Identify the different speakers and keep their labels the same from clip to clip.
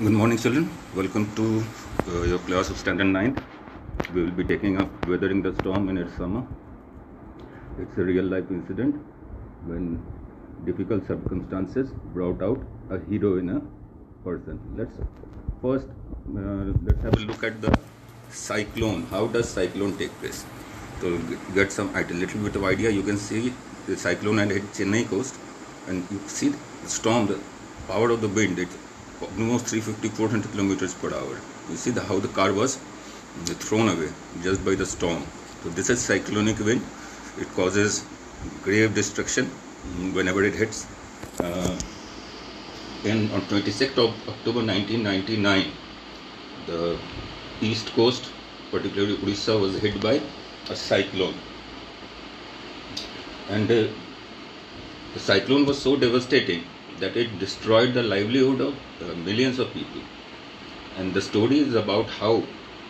Speaker 1: Good morning, children. Welcome to uh, your class of Standard 9. We will be taking up Weathering the Storm in Ersama. It's a real life incident when difficult circumstances brought out a hero in a person. Let's first uh, let's have a look at the cyclone. How does cyclone take place? To get some a little bit of idea, you can see the cyclone hit Chennai coast, and you see the storm, the power of the wind. It's almost 350 400 kilometers per hour. You see the, how the car was thrown away just by the storm. So this is cyclonic wind. It causes grave destruction whenever it hits. Uh, in on 26th of october 1999 the east coast particularly Odisha was hit by a cyclone. And uh, the cyclone was so devastating that it destroyed the livelihood of uh, millions of people. And the story is about how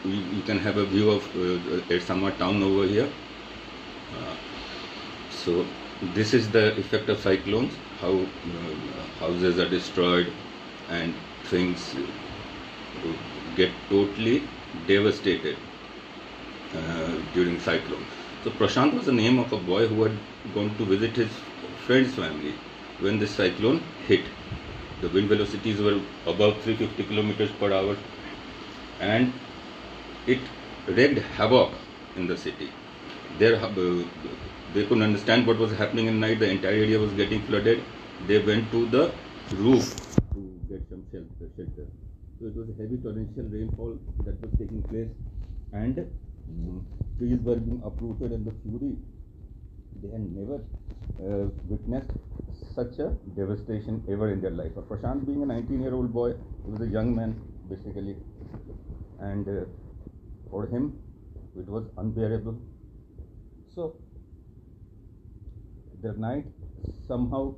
Speaker 1: you, you can have a view of uh, Ersama town over here. Uh, so this is the effect of cyclones, how uh, houses are destroyed and things uh, get totally devastated uh, during cyclone. So Prashant was the name of a boy who had gone to visit his friend's family when this cyclone hit. The wind velocities were above 350 kilometers per hour and it wreaked havoc in the city. There, uh, they couldn't understand what was happening in night. The entire area was getting flooded. They went to the roof to get some shelter. So it was a heavy torrential rainfall that was taking place, and mm, trees were being uprooted. And the fury they had never uh, witnessed such a devastation ever in their life. But Prashant, being a 19 year old boy, he was a young man basically, and uh, for him it was unbearable. So, the night somehow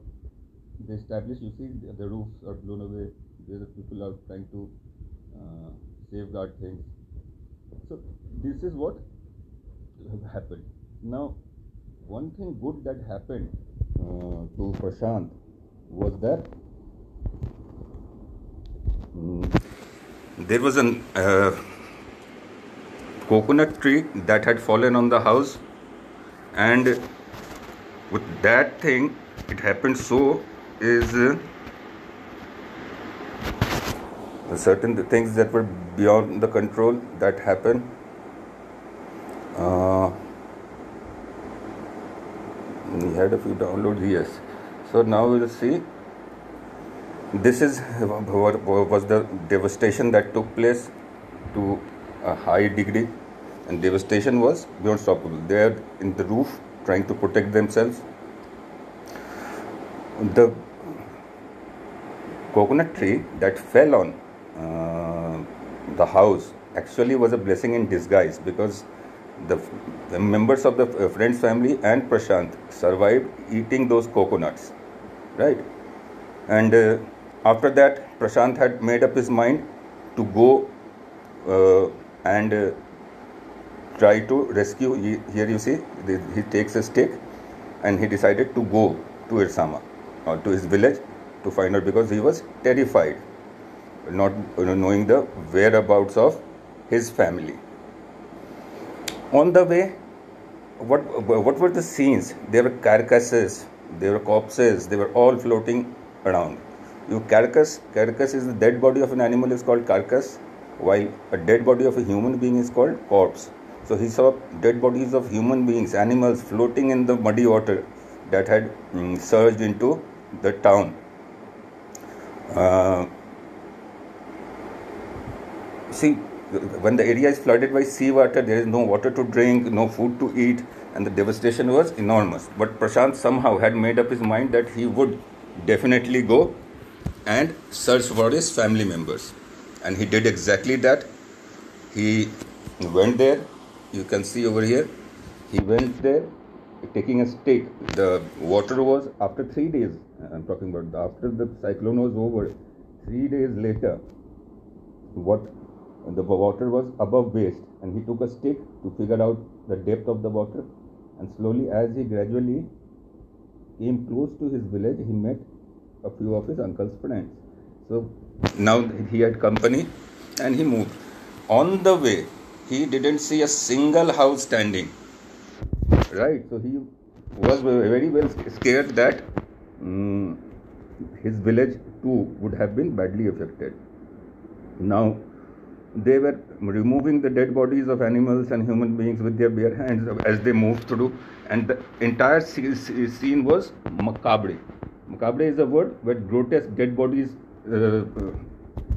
Speaker 1: they established, you see, the, roofs are blown away, the people are trying to uh, safeguard things. So, this is what happened. Now, one thing good that happened to Prashant was that? Mm, there was a uh, coconut tree that had fallen on the house, and with that thing, it happened so is uh, certain things that were beyond the control that happened. Uh, we had a few downloads yes so now we'll see. This is what was the devastation that took place to a high degree. And devastation was beyond stoppable. They are in the roof trying to protect themselves. The coconut tree that fell on uh, the house actually was a blessing in disguise because the, the members of the uh, friend's family and Prashant survived eating those coconuts, right? And uh, after that, Prashant had made up his mind to go uh, and uh, try to rescue. Here you see, he takes a stick and he decided to go to Ersama or to his village to find out because he was terrified, not knowing the whereabouts of his family on the way what what were the scenes? There were carcasses there were corpses they were all floating around. You carcass carcass is the dead body of an animal is called carcass while a dead body of a human being is called corpse. So he saw dead bodies of human beings animals floating in the muddy water that had mm, surged into the town. Uh, see when the area is flooded by seawater, there is no water to drink, no food to eat, and the devastation was enormous. But Prashant somehow had made up his mind that he would definitely go and search for his family members. And he did exactly that. He went there, you can see over here, he went there taking a stick. The water was after three days, I'm talking about after the cyclone was over, three days later, what the water was above waist and he took a stick to figure out the depth of the water and slowly as he gradually came close to his village he met a few of his uncle's friends So now he had company and he moved. On the way, he didn't see a single house standing. Right, so he was very well scared that um, his village too would have been badly affected. Now, they were removing the dead bodies of animals and human beings with their bare hands as they moved through, and the entire scene was macabre. Macabre is a word where grotesque dead bodies uh,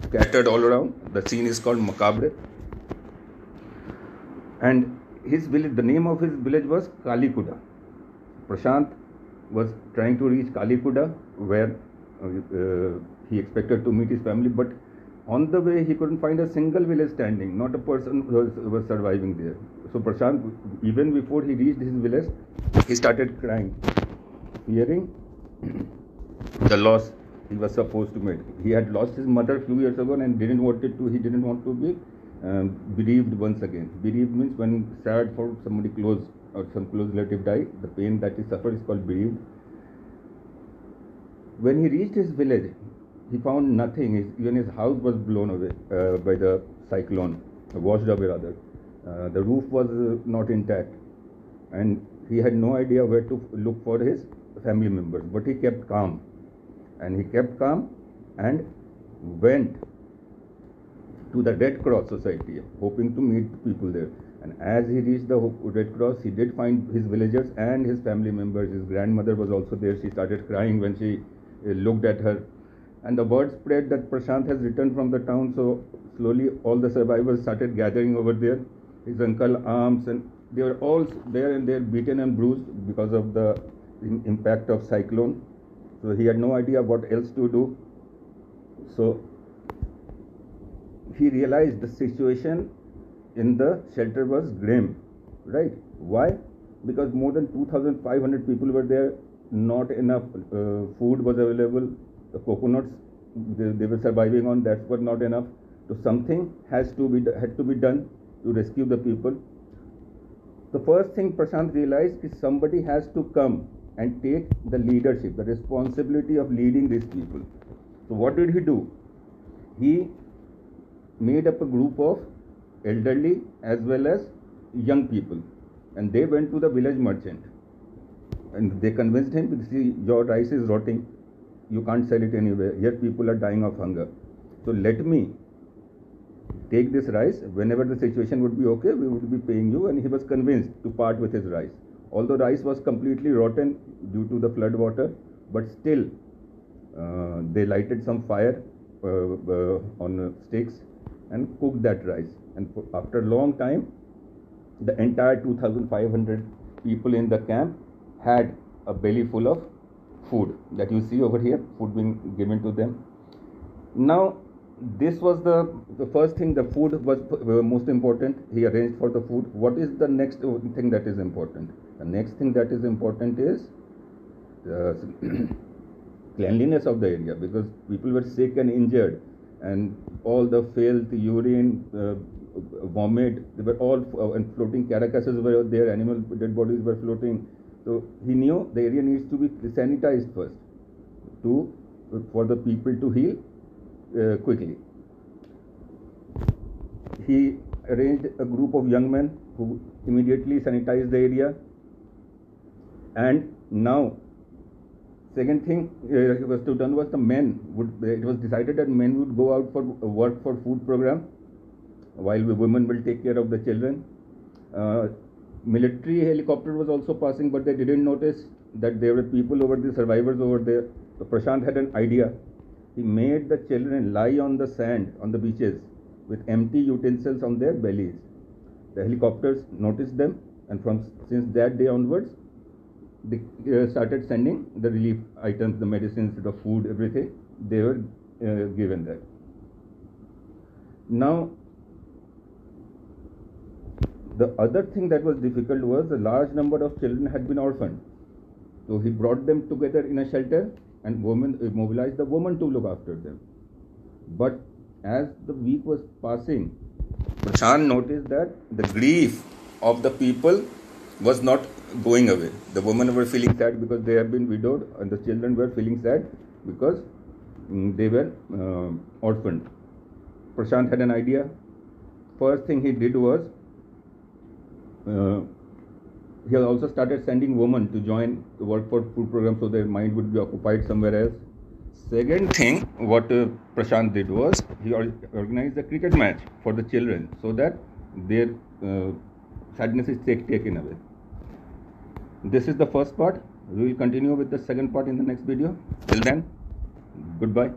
Speaker 1: scattered all around. The scene is called macabre. And his village, the name of his village was Kalikuda. Prashant was trying to reach Kalikuda, where uh, he expected to meet his family, but on the way he couldn't find a single village standing, not a person was, was surviving there. So Prashant, even before he reached his village, he started crying, fearing the loss he was supposed to make. He had lost his mother few years ago and didn't want it to. He didn't want to be um, bereaved once again. Bereaved means when sad for somebody close or some close relative die, the pain that he suffered is called bereaved. When he reached his village, he found nothing. His, even his house was blown away uh, by the cyclone, washed away rather. Uh, the roof was uh, not intact, and he had no idea where to look for his family members. But he kept calm, and he kept calm and went to the Red Cross Society, hoping to meet people there. And as he reached the Red Cross, he did find his villagers and his family members. His grandmother was also there. She started crying when she uh, looked at her. And the word spread that Prashant has returned from the town. So slowly, all the survivors started gathering over there. His uncle, aunts, and they were all there and they're beaten and bruised because of the impact of cyclone. So he had no idea what else to do. So he realized the situation in the shelter was grim, right? Why? Because more than 2,500 people were there, not enough uh, food was available, the coconuts they, they, were surviving on that was not enough. So something has to be had to be done to rescue the people. The first thing Prashant realized is somebody has to come and take the leadership, the responsibility of leading these people. So what did he do? He made up a group of elderly as well as young people and they went to the village merchant and they convinced him see your rice is rotting. You can't sell it anywhere. Here people are dying of hunger. So let me take this rice. Whenever the situation would be okay we would be paying you. And he was convinced to part with his rice. Although rice was completely rotten due to the flood water but still uh, they lighted some fire uh, uh, on sticks and cooked that rice. And after a long time, the entire 2,500 people in the camp had a belly full of food that you see over here, food being given to them. Now, this was the, the first thing, the food was most important. He arranged for the food. What is the next thing that is important? The next thing that is important is the cleanliness of the area because people were sick and injured and all the filth, urine, uh, vomit, they were all uh, and floating carcasses were there, animal dead bodies were floating. So he knew the area needs to be sanitized first to for the people to heal uh, quickly. He arranged a group of young men who immediately sanitized the area and now Second thing uh, was to done was the men would it was decided that men would go out for work for food program while women will take care of the children. Uh, military helicopter was also passing, but they didn't notice that there were people over there, survivors over there. So Prashant had an idea. He made the children lie on the sand on the beaches with empty utensils on their bellies. The helicopters noticed them, and from since that day onwards, they uh, started sending the relief items, the medicines, the food, everything. They were uh, given that. Now, the other thing that was difficult was a large number of children had been orphaned. So he brought them together in a shelter and women uh, mobilized the women to look after them. But as the week was passing, Prashant noticed that the grief of the people was not going away. The women were feeling sad because they had been widowed, and the children were feeling sad because mm, they were uh, orphaned. Prashant had an idea. First thing he did was uh, he also started sending women to join the work for food program so their mind would be occupied somewhere else. Second thing, what uh, Prashant did was he organized a cricket match for the children so that their uh, sadness is take, taken away. This is the first part. We will continue with the second part in the next video. Till then, goodbye.